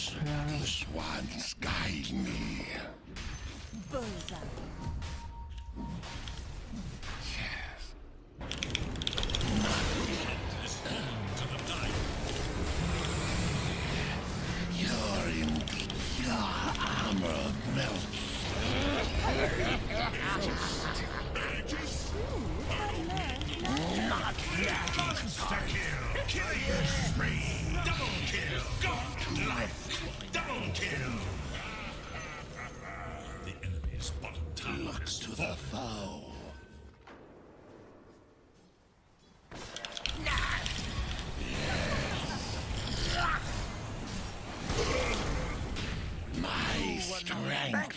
These ones guide me. Bullseye. Your armor melts. Monster kill! Killing spree! To the foe. My strength.